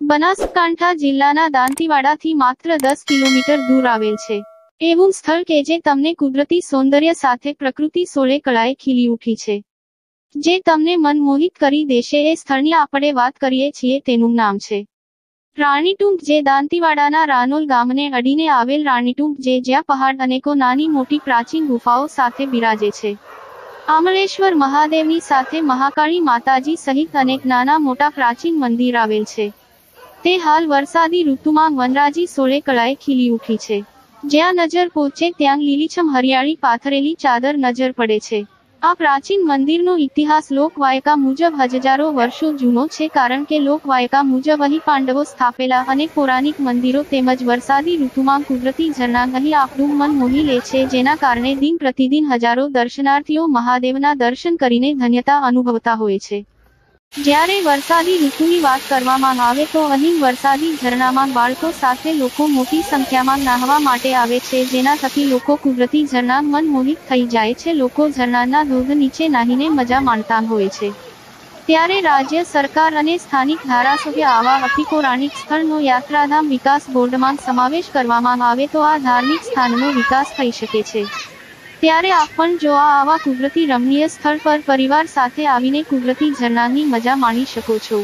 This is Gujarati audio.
બનાસકાંઠા જિલ્લાના દાંતીવાડાથી માત્ર દસ કિલોમીટર દૂર આવેલ છે. એવું સ્થળ કે જે તમને કુદરતી સૌંદર્ય સાથે પ્રકૃતિ સોળે કળાએ ખીલી ઉઠી છે. જે તમને મનમોહિત કરી દેશે એ સ્થળની આપણે વાત કરીએ છીએ તેનું નામ છે. રાણીટુંક જે દાંતીવાડાના રાનોલ ગામને અડીને આવેલ રાણીટુંક જે જ્યાં પહાડ અનેકો નાની મોટી પ્રાચીન ગુફાઓ સાથે બિરાજે છે. આમળેશ્વર મહાદેવની સાથે મહાકાળી માતાજી સહિત અનેક નાના મોટા પ્રાચીન મંદિર આવેલ છે. તે હાલ વરસાદી ઋતુમાં વનરાજી સોળે કળાએ ખીલી ઉઠી છે. જ્યાં નજર પહોંચે ત્યાં લીલીછમ હરિયાળી પાથરેલી ચાદર નજર પડે છે. આ પ્રાચીન મંદિરનો ઇતિહાસ લોકવાયકા મુજબ હજારો વર્ષો જૂનો છે કારણ કે લોકવાયકા મુજબ અહીં પાંડવો સ્થાપેલા અને પૌરાણિક મંદિરો તેમજ વરસાદી ઋતુમાં કુદરતી ઝરણા અહીં આપણું મન મોહી લે છે જેના કારણે દિન પ્રતિદિન હજારો દર્શનાર્થીઓ મહાદેવના દર્શન કરીને ધન્યતા અનુભવતા હોય છે. જ્યારે વરસાદી ઋતુની વાત કરવામાં આવે તો અહીં વરસાદી ઝરણામાં બાળકો સાથે લોકો મોટી સંખ્યામાં નાહવા માટે આવે છે, જેના થકી લોકો કુદરતી ઝરણા મનમોહિત થઈ જાય છે. લોકો ઝરણાના દૂધ નીચે નાહીને મજા માણતા હોય છે. ત્યારે રાજ્ય સરકાર અને સ્થાનિક ધારાસભ્ય આવા અતિપૌરાણિક સ્થળનો યાત્રાધામ વિકાસ બોર્ડમાં સમાવેશ કરવામાં આવે તો આ ધાર્મિક સ્થાનનો વિકાસ થઈ શકે છે. ત્યારે આપ પણ જો આવા કુદરતી રમણીય સ્થળ પર પરિવાર સાથે આવીને કુદરતી ઝરણાની મજા માણી શકો છો.